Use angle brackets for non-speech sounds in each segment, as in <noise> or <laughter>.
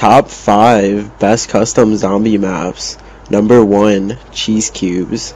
Top 5 Best Custom Zombie Maps. Number 1 Cheese Cubes.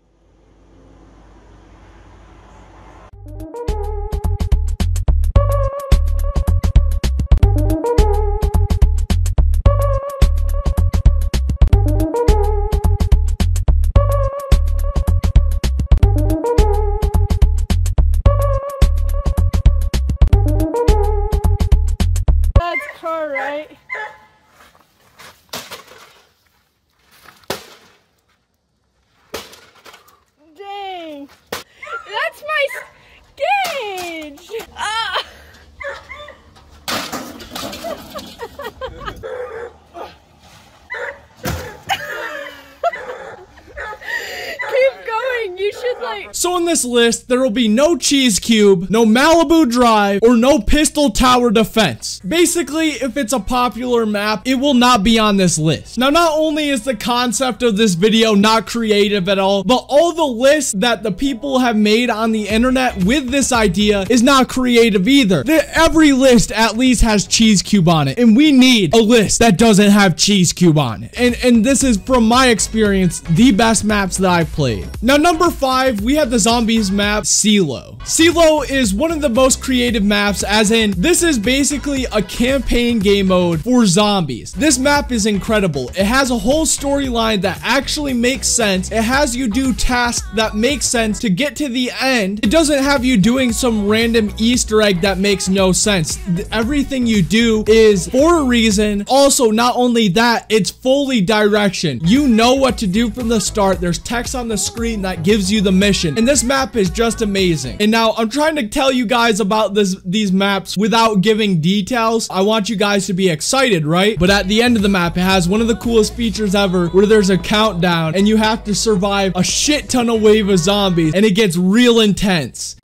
Like. So in this list, there will be no Cheese Cube, no Malibu Drive, or no Pistol Tower Defense. Basically, if it's a popular map, it will not be on this list. Now, not only is the concept of this video not creative at all, but all the lists that the people have made on the internet with this idea is not creative either. The- every list at least has Cheese Cube on it, and we need a list that doesn't have Cheese Cube on it. And, and this is, from my experience, the best maps that I've played. Now, number five, we have the zombies map, Seelow. Seelow is one of the most creative maps, as in, this is basically a campaign game mode for zombies. This map is incredible. It has a whole storyline that actually makes sense. It has you do tasks that make sense to get to the end. It doesn't have you doing some random Easter egg that makes no sense. Everything you do is for a reason. Also, not only that, it's fully direction. You know what to do from the start. There's text on the screen that gives you the mission. And this map is just amazing. And now I'm trying to tell you guys about this these maps without giving details. I want you guys to be excited, right? But at the end of the map, it has one of the coolest features ever where there's a countdown and you have to survive a shit ton of wave of zombies and it gets real intense.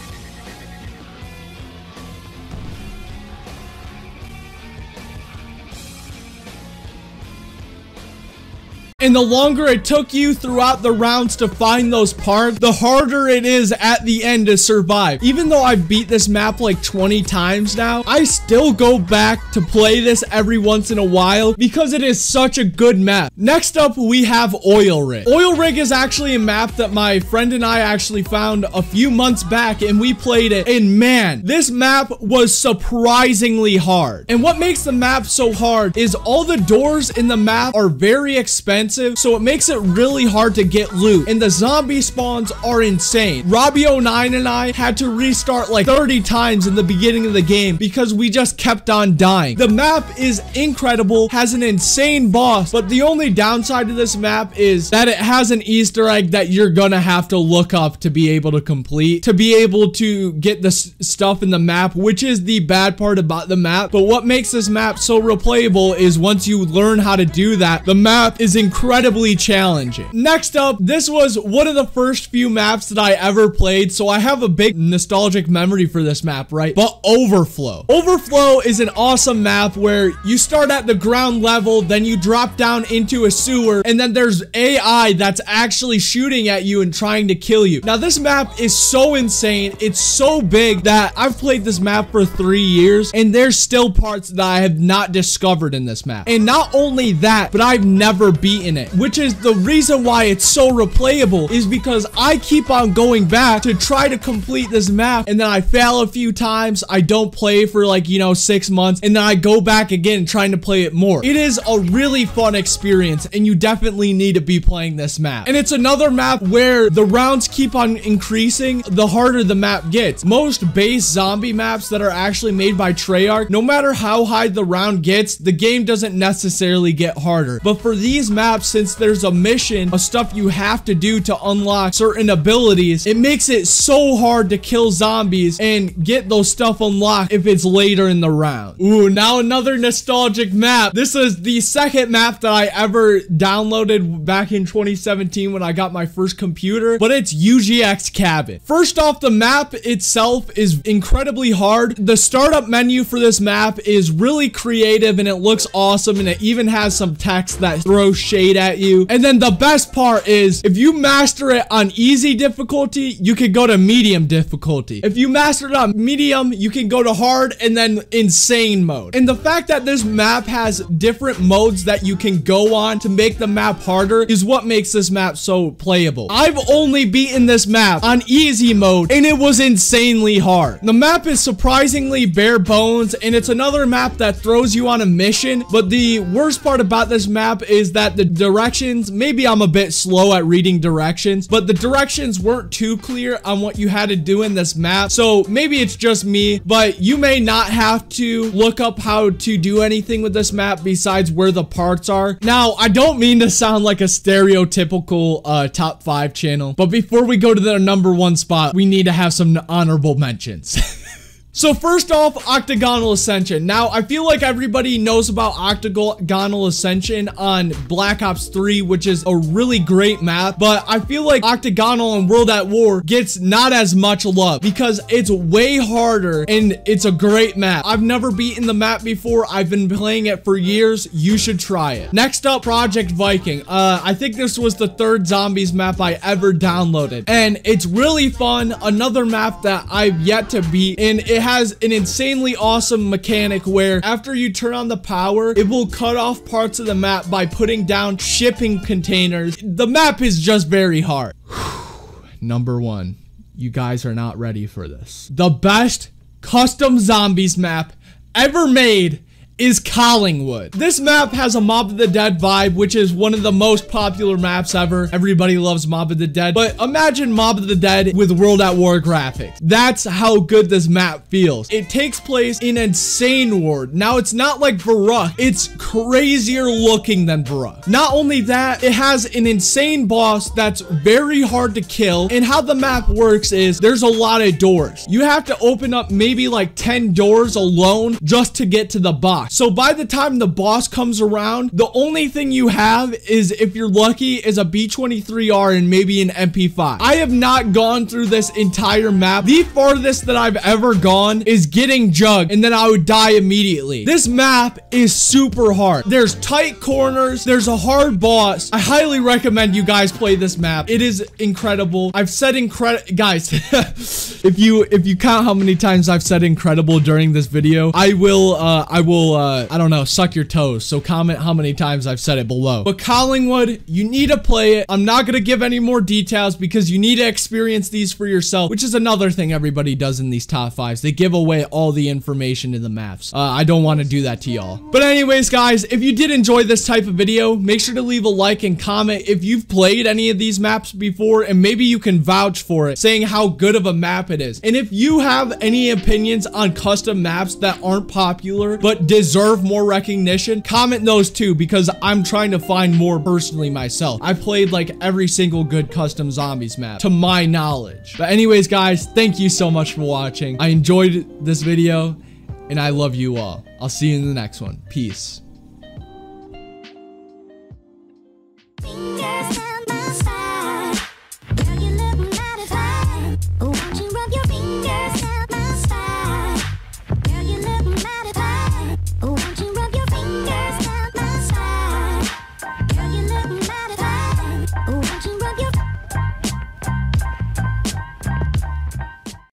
And the longer it took you throughout the rounds to find those parts, the harder it is at the end to survive. Even though I've beat this map like 20 times now, I still go back to play this every once in a while because it is such a good map. Next up, we have Oil Rig. Oil Rig is actually a map that my friend and I actually found a few months back and we played it. And man, this map was surprisingly hard. And what makes the map so hard is all the doors in the map are very expensive, so it makes it really hard to get loot. And the zombie spawns are insane. Robbie09 and I had to restart like 30 times in the beginning of the game because we just kept on dying. The map is incredible, has an insane boss, but the only downside to this map is that it has an Easter egg that you're gonna have to look up to be able to complete, to be able to get the stuff in the map, which is the bad part about the map. But what makes this map so replayable is once you learn how to do that, the map is incredibly challenging. Next up, this was one of the first few maps that I ever played, so I have a big nostalgic memory for this map, right? But Overflow. Overflow is an awesome map where you start at the ground level, then you drop down into a sewer, and then there's AI that's actually shooting at you and trying to kill you. Now, this map is so insane. It's so big that I've played this map for three years, and there's still parts that I have not discovered in this map. And not only that, but I've never beaten it, which is the reason why it's so replayable is because I keep on going back to try to complete this map, and then I fail a few times. I don't play for like, you know, six months, and then I go back again trying to play it more. It is a really fun experience, and you definitely need to be playing this map. And it's another map where the rounds keep on increasing the harder the map gets. Most base zombie maps that are actually made by Treyarch, no matter how high the round gets, the game doesn't necessarily get harder. But for these maps, since there's a mission of stuff you have to do to unlock certain abilities, it makes it so hard to kill zombies and get those stuff unlocked if it's later in the round. Ooh, now another nostalgic map. This is the second map that I ever downloaded back in 2017 when I got my first computer, but it's UGX Cabin. First off, the map itself is incredibly hard. The startup menu for this map is really creative and it looks awesome and it even has some text that throws shade at you. And then the best part is if you master it on easy difficulty, you can go to medium difficulty. If you master it on medium, you can go to hard and then insane mode. And the fact that this map has different modes that you can go on to make the map harder is what makes this map so playable. I've only beaten this map on easy mode and it was insanely hard. The map is surprisingly bare bones and it's another map that throws you on a mission. But the worst part about this map is that the directions, maybe I'm a bit slow at reading directions, but the directions weren't too clear on what you had to do in this map. So maybe it's just me, but you may not have to look up how to do anything with this map besides where the parts are. Now, I don't mean to sound like a stereotypical uh, top five channel, but before we go to the number one spot, we need to have some honorable mentions. <laughs> So first off, Octagonal Ascension. Now, I feel like everybody knows about Octagonal Ascension on Black Ops 3, which is a really great map, but I feel like Octagonal and World at War gets not as much love because it's way harder and it's a great map. I've never beaten the map before. I've been playing it for years. You should try it. Next up, Project Viking. Uh, I think this was the third Zombies map I ever downloaded, and it's really fun. Another map that I've yet to beat, and it has an insanely awesome mechanic where after you turn on the power, it will cut off parts of the map by putting down shipping containers. The map is just very hard. <sighs> Number one, you guys are not ready for this. The best custom zombies map ever made is Collingwood. This map has a Mob of the Dead vibe, which is one of the most popular maps ever. Everybody loves Mob of the Dead, but imagine Mob of the Dead with World at War graphics. That's how good this map feels. It takes place in Insane Ward. Now, it's not like Verrückt. It's crazier looking than Verrückt. Not only that, it has an insane boss that's very hard to kill, and how the map works is there's a lot of doors. You have to open up maybe like 10 doors alone just to get to the boss. So by the time the boss comes around, the only thing you have is, if you're lucky, is a B23R and maybe an MP5. I have not gone through this entire map. The farthest that I've ever gone is getting jugged and then I would die immediately. This map is super hard. There's tight corners. There's a hard boss. I highly recommend you guys play this map. It is incredible. I've said incredible, guys, <laughs> if you, if you count how many times I've said incredible during this video, I will, uh, I will, uh, I don't know, suck your toes. So comment how many times I've said it below. But Collingwood, you need to play it. I'm not going to give any more details because you need to experience these for yourself, which is another thing everybody does in these top fives. They give away all the information in the maps. Uh, I don't want to do that to y'all. But anyways, guys, if you did enjoy this type of video, make sure to leave a like and comment if you've played any of these maps before and maybe you can vouch for it, saying how good of a map it is. And if you have any opinions on custom maps that aren't popular but deserve deserve more recognition, comment those too because I'm trying to find more personally myself. I played like every single good custom zombies map to my knowledge. But anyways, guys, thank you so much for watching. I enjoyed this video and I love you all. I'll see you in the next one. Peace.